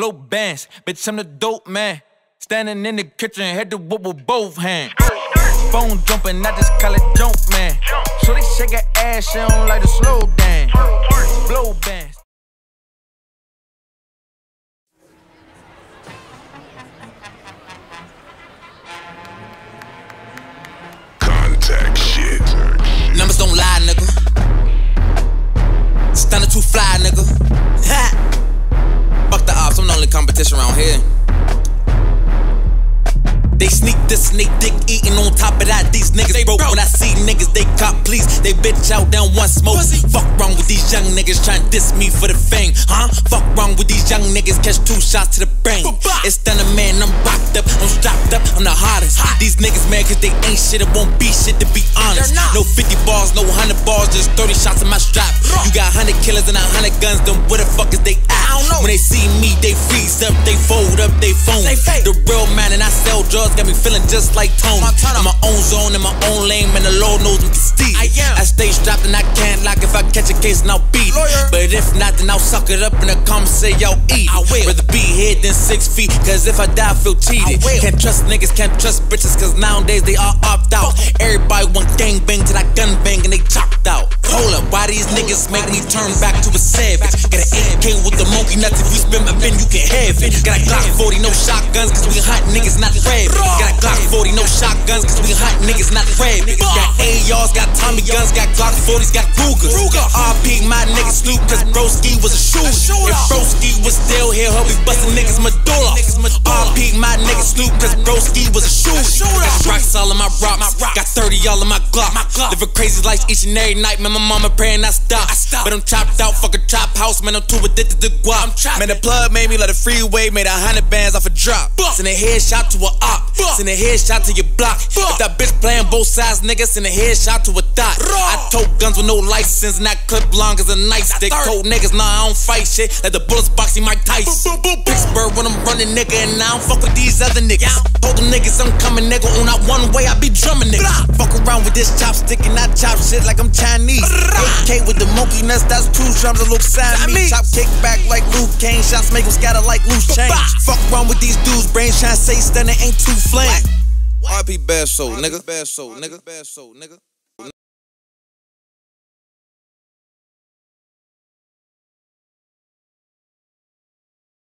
blow bands. Bitch, I'm the dope man. Standing in the kitchen, head to whoop with both hands. Phone jumping, I just call it jump man. So they shake her ass, she don't like to slow dance. Blow bands. Contact shit. Numbers don't lie, nigga. Stunna2Fly, nigga. Fuck competition around here. They sneak this and they dick eating on top of that. These niggas they broke. When I see niggas, they cop please. They bitch out down one smoke. Fuck wrong with these young niggas trying to diss me for the fame, huh? Fuck wrong with these young niggas catch two shots to the brain. It's done shit, it won't be shit to be honest. No 50 bars, no 100 bars, just 30 shots in my strap. You got 100 killers and 100 guns, then where the fuck is they at? When they see me, they freeze up, they fold up, they phone. The real man and I sell drugs got me feeling just like Tony. In my own zone, in my own lane, man, the Lord knows me can steal. I stay strapped and I can't lock if I catch a case and I'll beat it. But if not, then I'll suck it up and I'll come say y'all eat it. Rather be here than six feet, cause if I die, I feel cheated. I will. Can't trust niggas, can't trust bitches, cause nowadays they all opt out. Everybody want gang bang to that gun bang and they chopped out. Hold up, why these niggas make me turn back to a savage? Got an AK with the monkey nuts, if you spin my bin, you can have it. Got a Glock 40, no shotguns, cause we hot niggas, not rabbit. Got a Glock 40, no shotguns, cause we hot niggas, not rabbit. Got ARs, got Tommy guns, got Glock 40s, got Rugers. RP, my nigga Snoop, cause Broski was a shooter. If Broski was still here, he'll be busting niggas medulla. Nigga Snoop, cause Broski was a shooter. Got rocks all in my rocks, got 30 all in my Glock. Living crazy life each and every night, man, my mama praying I stop. But I'm chopped out, fuck a chop house, man, I'm too addicted to guap. Man, the plug made me let the freeway, made a hundred bands off a drop. Send a headshot to a op, send a headshot to your block. If that bitch playing both sides, nigga, send a headshot to a thought. I tote guns with no license, and that clip long as a nightstick. Told niggas, nah, I don't fight shit. Let the bullets box you, Mike Tyson. Pittsburgh when I'm running, nigga, and I don't fuck with these other niggas. Told them niggas I'm coming, nigga, on that one way, I be drumming nigga. Fuck around with this chopstick and I chop shit like I'm Chinese. AK with the monkey nuts, that's two drums that look Siamese. Chop kick back like Luke Cage, shots make them scatter like loose change. Fuck around with these dudes, brains trying to say stunning ain't too flame. RP Bath salt, nigga. Bath salt, nigga. Bath salt, nigga.